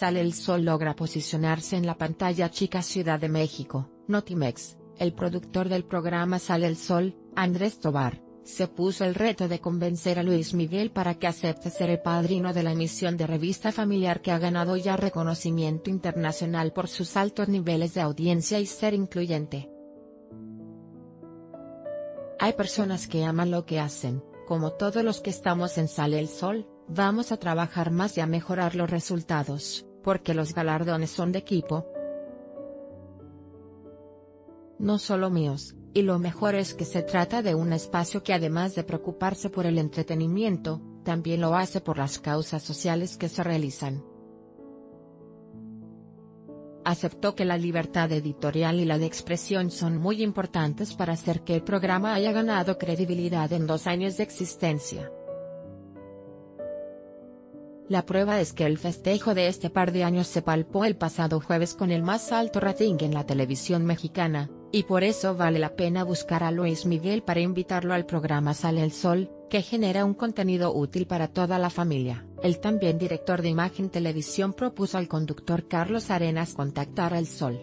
Sale el Sol logra posicionarse en la pantalla chica Ciudad de México, Notimex, el productor del programa Sale el Sol, Andrés Tobar, se puso el reto de convencer a Luis Miguel para que acepte ser el padrino de la emisión de revista familiar que ha ganado ya reconocimiento internacional por sus altos niveles de audiencia y ser incluyente. Hay personas que aman lo que hacen, como todos los que estamos en Sale el Sol, vamos a trabajar más y a mejorar los resultados, porque los galardones son de equipo. No solo míos, y lo mejor es que se trata de un espacio que además de preocuparse por el entretenimiento, también lo hace por las causas sociales que se realizan. Aceptó que la libertad editorial y la de expresión son muy importantes para hacer que el programa haya ganado credibilidad en dos años de existencia. La prueba es que el festejo de este par de años se palpó el pasado jueves con el más alto rating en la televisión mexicana, y por eso vale la pena buscar a Luis Miguel para invitarlo al programa Sale el Sol, que genera un contenido útil para toda la familia. El también director de Imagen Televisión propuso al conductor Carlos Arenas contactar al Sol.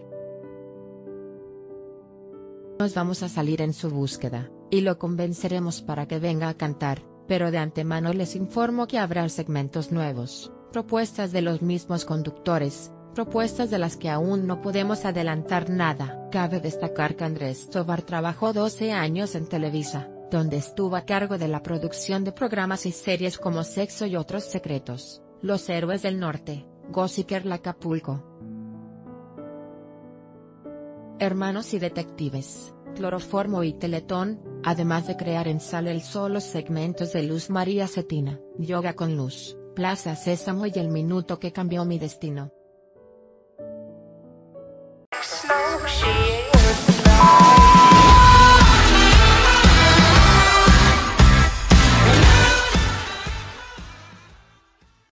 Nos vamos a salir en su búsqueda, y lo convenceremos para que venga a cantar, pero de antemano les informo que habrá segmentos nuevos, propuestas de los mismos conductores, propuestas de las que aún no podemos adelantar nada. Cabe destacar que Andrés Tobar trabajó 12 años en Televisa, donde estuvo a cargo de la producción de programas y series como Sexo y otros secretos, Los Héroes del Norte, Gossiper Acapulco. Hermanos y Detectives, Cloroformo y Teletón, además de crear en Sale el Sol los segmentos de Luz María Cetina, Yoga con Luz, Plaza Sésamo y El Minuto que Cambió Mi Destino.